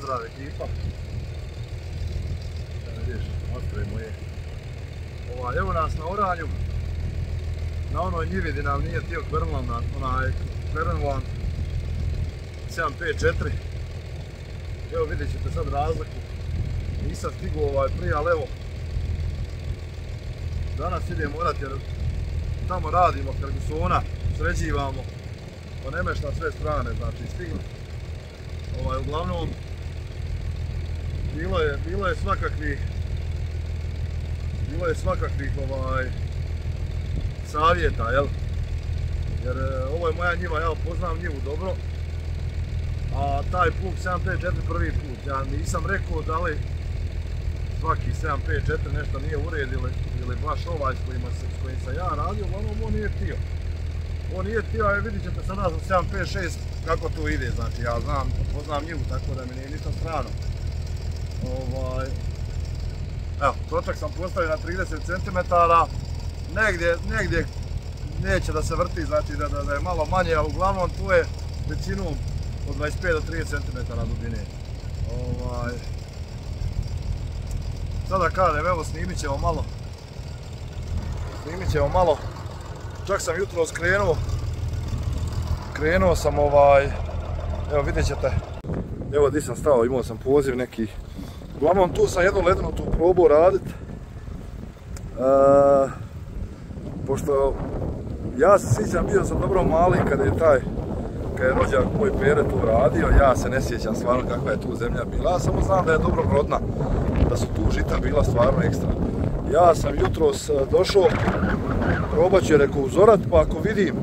Pozdrav ekipa. Evo vidiš, ostre moje. Ovaj, evo nas na oranju. Na onoj njivi gdje nam nije tio Kvernlan, onaj Kvernlan 754. Evo vidjet ćete sad razliku. Nisam stigao ovaj prije, ali evo. Danas idem morat jer tamo radimo Fergusona, sređivamo. Pa ne mešta sve strane, znači stignu. Ovaj, uglavnom, bilo je, bilo je svakakvih bilo je svakakvih ovaj, savjeta, jel? Jer e, ovo je moja njiva, ja poznam njivu dobro, a taj plug 754 prvi put, ja nisam rekao da li svaki 754 nešto nije ured ili, baš ovaj s, kojima se, s kojim sam ja radio, uglavnom on nije htio. On nije htio, a vidit ćete sada za 756 kako to ide, znači ja znam, poznam njivu, tako da mi nije ništa strano. Ovaj, evo, točak sam postavio na 30 cm, negdje, negdje neće da se vrti, znači da, da, da je malo manje, ali uglavnom tu je većinom od 25 do 30 cm dubine. Ovaj, sada kažem, evo snimit ćemo malo. Snimit ćemo malo. Čak sam jutro skrenuo. Krenuo sam ovaj, evo vidjet ćete. Evo gdje sam stao, imao sam poziv neki. Uglavnom tu sam jednu ledenu tu probao radit. E, pošto ja se sjećam, bio sam dobro mali kada je taj kad je rođak moj Pere tu radio, ja se ne sjećam stvarno kakva je tu zemlja bila, samo znam da je dobro rodna, da su tu žita bila stvarno ekstra. Ja sam jutros e, došao, probat ću rekao uzorat, pa ako vidim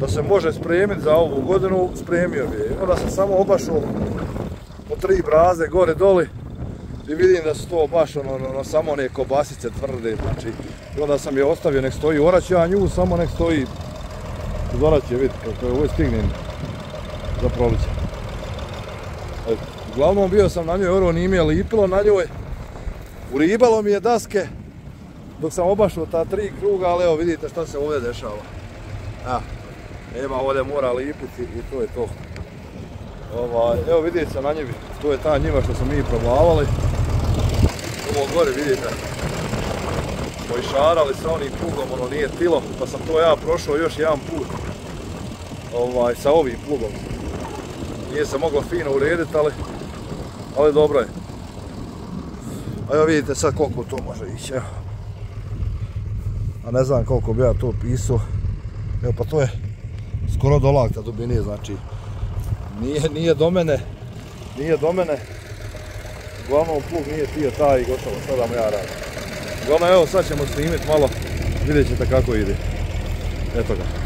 da se može spremiti za ovu godinu, spremio bi je. Onda sam samo obašao po tri braze gore doli i vidim da su to baš ono, ono, ono samo one kobasice tvrde, znači i onda sam je ostavio nek stoji orać, ja nju samo nek stoji Zorat će vidjeti kako je ovo stignem za proliće. Uglavnom bio sam na njoj, ovo nije mi je lipilo na njoj. Uribalo mi je daske dok sam obašao ta tri kruga, ali evo vidite šta se ovdje dešava. Ja, nema ovdje mora lipiti i to je to. Ovaj, evo vidite se na njivi, to je ta njiva što smo mi probavali. Ovo gore vidite, poišarali sa onim plugom, ono nije tilo, pa sam to ja prošao još jedan put ovaj, sa ovim plugom. Nije se moglo fino urediti, ali, ali dobro je. A evo vidite sad koliko to može ići, evo. A ne znam koliko bi ja to pisao. Evo pa to je skoro do lakta dubine, znači nije, nije do mene, nije do mene. Uglavnom plug nije tio taj i gotovo, sada mu ja radim. Uglavnom evo sad ćemo snimiti malo, vidjet ćete kako ide. Eto ga.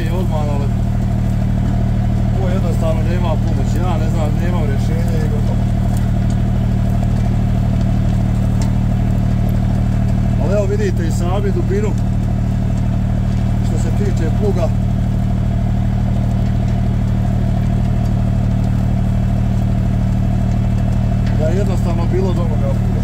Ružnije odmah, ali to jednostavno nema pomoći, ja ne znam, nemam rješenja i gotovo. Ali evo vidite i sami dubinu što se tiče pluga. Da je jednostavno bilo dobro ga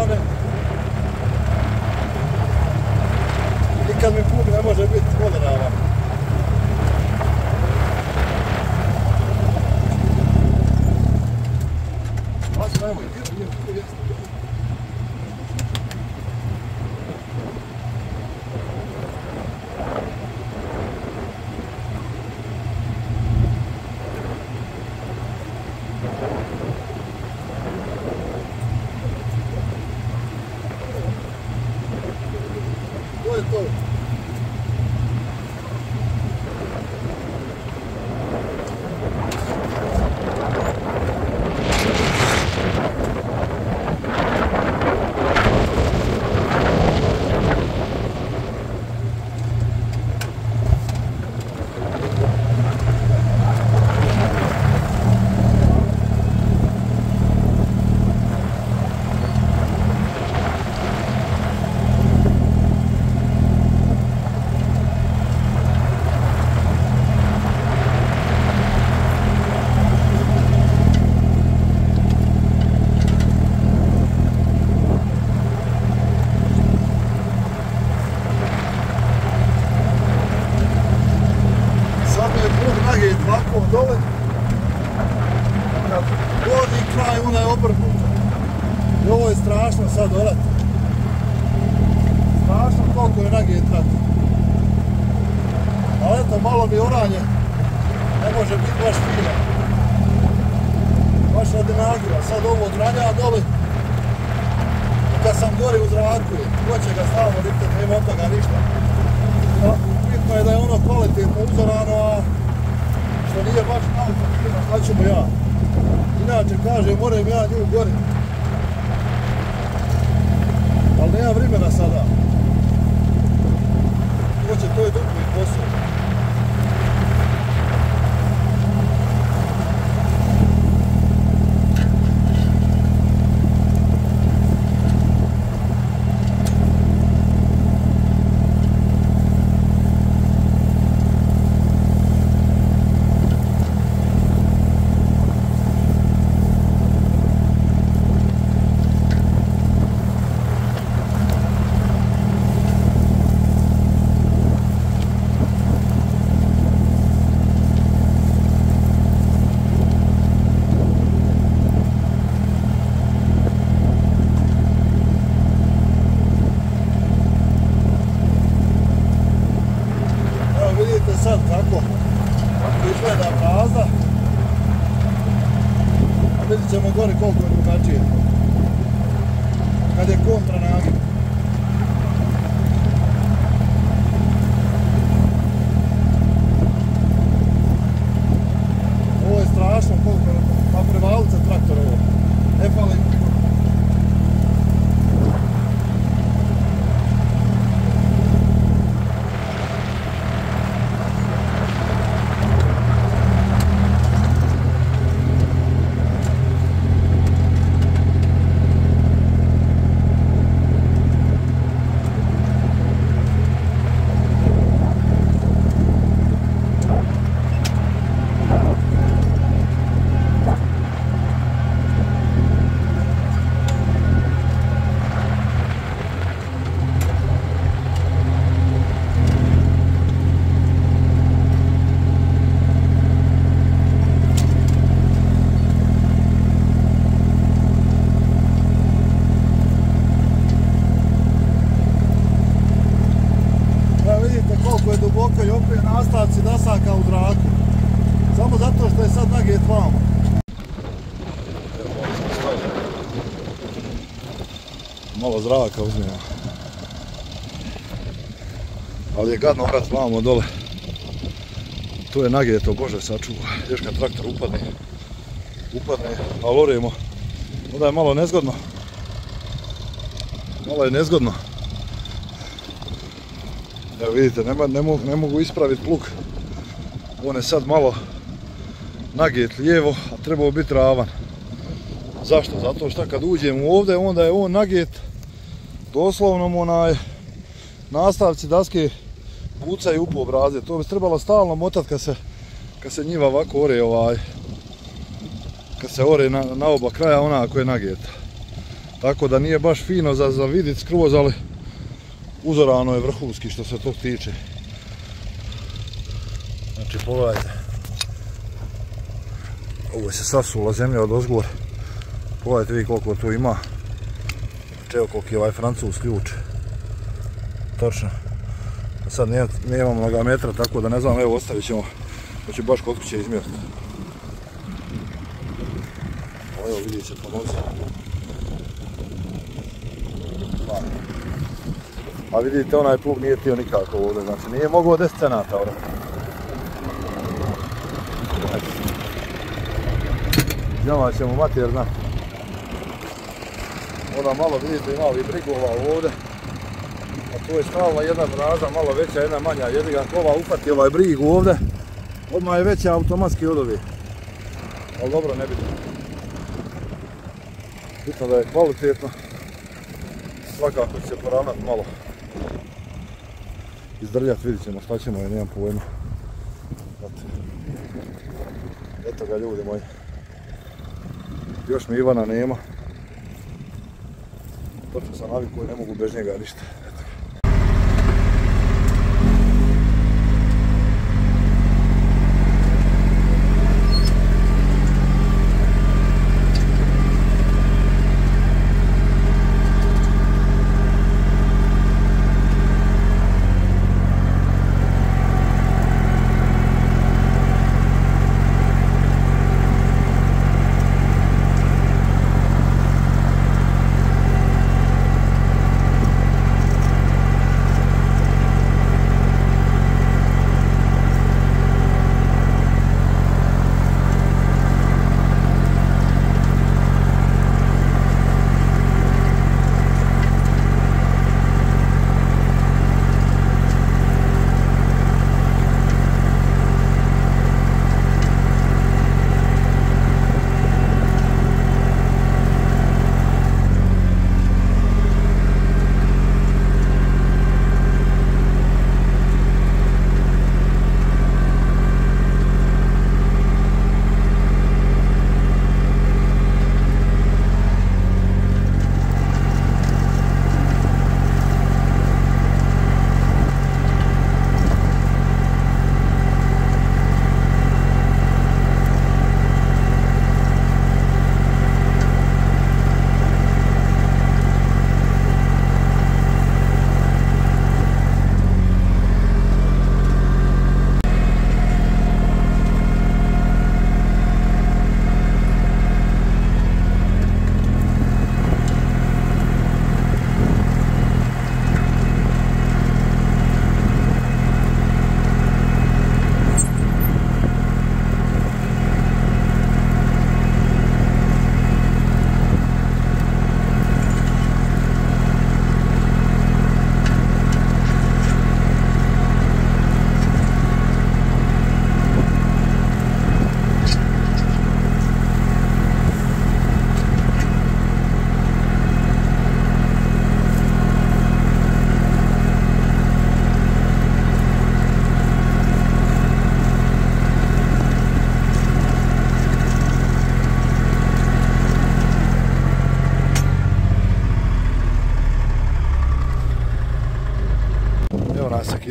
Father. Moram Zraka uzmijemo. Ali je gadno vrat vamo dole. Tu je nageto, bože sačuva. Još kad traktor upadne. Upadne, ali oremo. Onda je malo nezgodno. Malo je nezgodno. Evo vidite, nema, ne, mogu, ne mogu ispraviti plug. On je sad malo naget lijevo, a trebao biti ravan. Zašto? Zato što kad uđem ovdje, onda je on naget doslovno onaj nastavci daske pucaju u obraze. To bi trebalo stalno motat kad se, kad se njiva ovako ore ovaj kad se ore na, na oba kraja ona ako je naget. Tako da nije baš fino za, za vidit skroz, ali uzorano je vrhunski što se tog tiče. Znači pogledajte. Ovo se sasula zemlja od ozgor. Pogledajte vi koliko tu ima. Znači evo koliko je ovaj francus ključ. Točno. Sad nema, nemam mnoga metra tako da ne znam, evo ostavit ćemo. To će baš kod kuće izmjeriti. Evo vidite se po nozi. A vidite, onaj plug nije tio nikako ovdje, znači nije mogao 10 cenata ovdje. Džama ćemo mater Onda malo vidite ima ovih brigova ovdje. A tu je stalno jedna braza, malo veća, jedna manja. Jedni ga kova ufati ovaj brig ovdje. Odmah je veća automatski od ovih. Ali dobro, ne bitno. Bitno da je kvalitetno. Svakako će se poravnat malo izdrljati, vidit ćemo šta ćemo, ja pojma. Eto ga ljudi moji. Još mi Ivana nema. Točno sam i ne mogu bez njega ništa.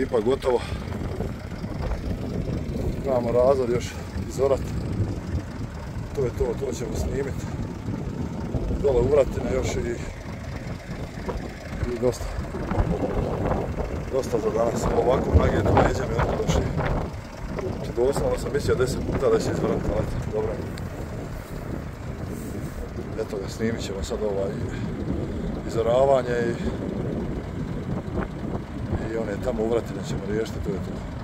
Ekipa gotovo. Imamo razvod još izorat. To je to, to ćemo snimiti. Dole uvratine još i, i dosta. Dosta za danas. Ovako nage na leđama i onda došli. Doslovno sam mislio 10 puta da će izvrati alat. Dobro. Eto ga, snimit ćemo sad ovaj izoravanje i one tamo uvratine ćemo riješiti, to je to.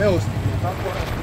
Evo, tako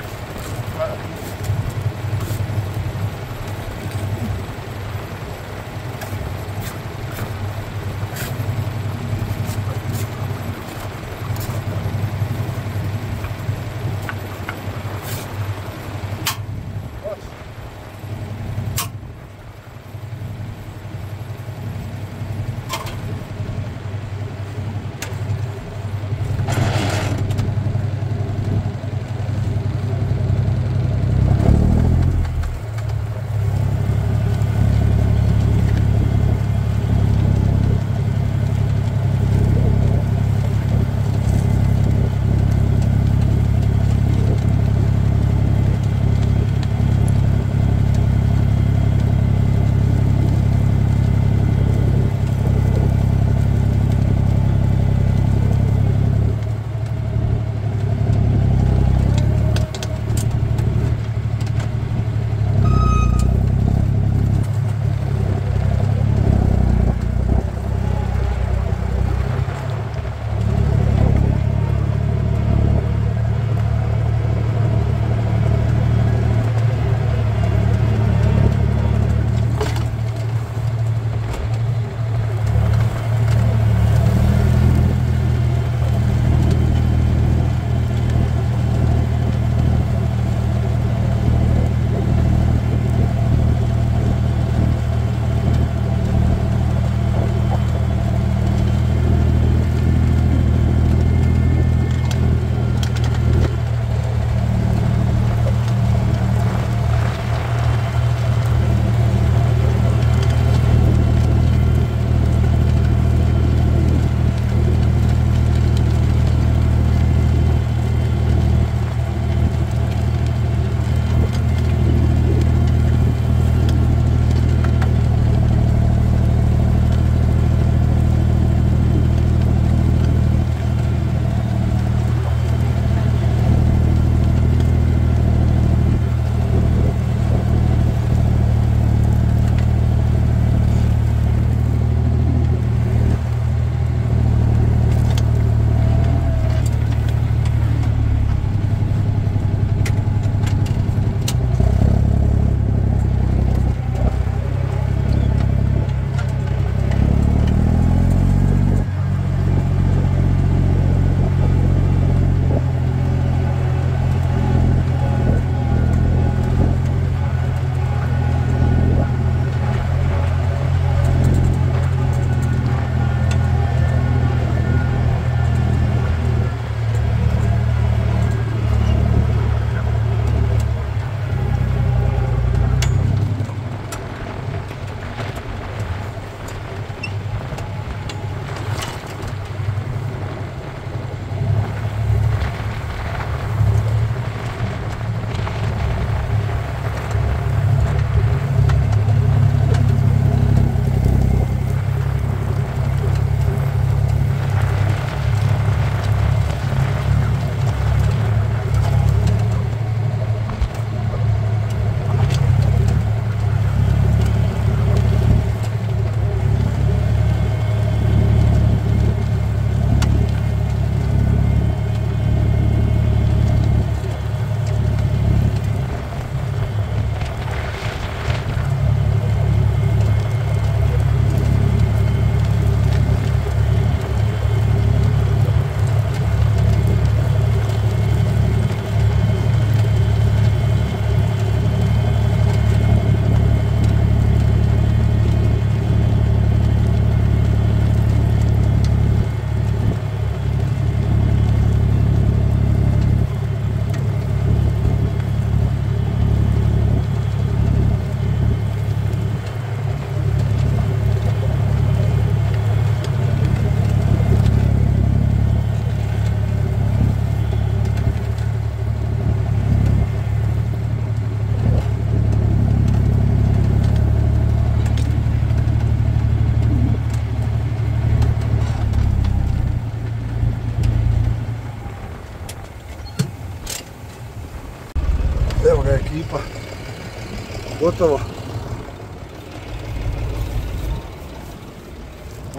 Gotovo.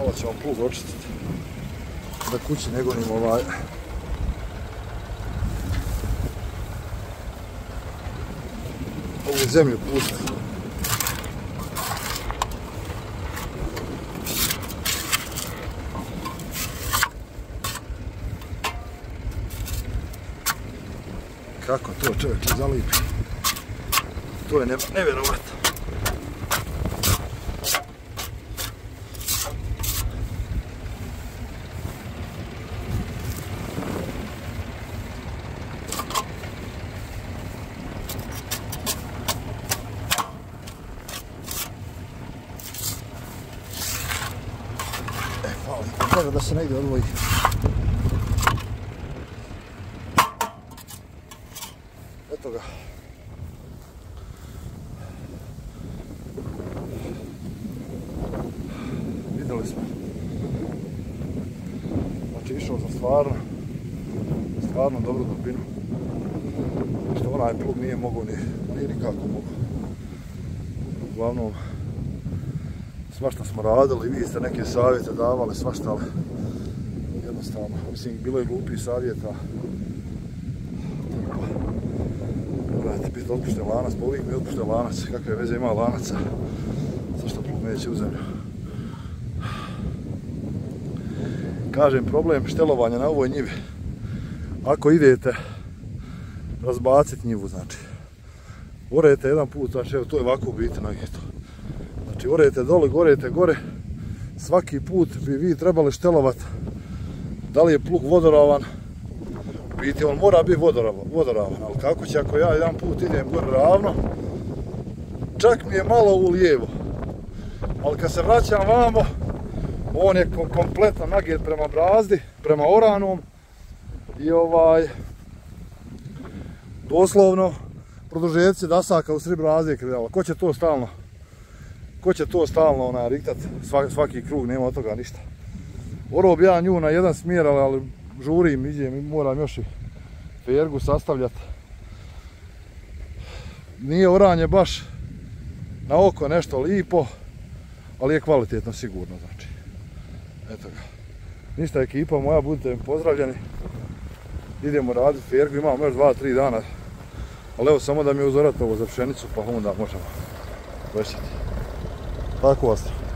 Ovo ćemo plug očistiti. Da kući ne gonim ovaj ovu zemlju pustiti. Kako to čovjek zalipi? To je ne, nevjerovatno. E, fali. Treba da se negdje odvoji. Eto ga. Vidjeli smo. Znači išao sam stvarno, stvarno dobru dubinu. Što onaj plug nije mogao ni, nije nikako mogao. Uglavnom, svašta smo radili, vi ste neke savjete davali, svašta, ali jednostavno, mislim, bilo je glupih savjeta, Gledajte, biti otpušten lanac, pa uvijek mi otpušten lanac, kakve veze ima lanaca, zašto neće u zemlju. Kažem, problem štelovanja na ovoj njivi, ako idete razbaciti njivu, znači, orete jedan put, znači, evo, to je ovako u biti na to. Znači, orete dole, gorete gore, svaki put bi vi trebali štelovat da li je plug vodoravan, biti on mora biti vodoravan, ali kako će ako ja jedan put idem gore ravno, čak mi je malo u lijevo, ali kad se vraćam vamo, on je kompletno nagijet prema brazdi, prema oranom. I ovaj, doslovno, produžeci dasaka u sri kredala. Ko će to stalno, ko će to stalno onaj, riktat, svaki, svaki krug, nema od toga ništa. Orao bi ja nju na jedan smjer, ali, žurim, idem, moram još i fergu sastavljati. Nije oranje baš na oko nešto lipo, ali je kvalitetno sigurno, znači. Eto ga. Ništa ekipa moja, budite mi pozdravljeni. Idemo raditi fergu, imamo još 2-3 dana. Ali evo samo da mi uzorate ovo za pšenicu, pa onda možemo vršiti. Tako ostro.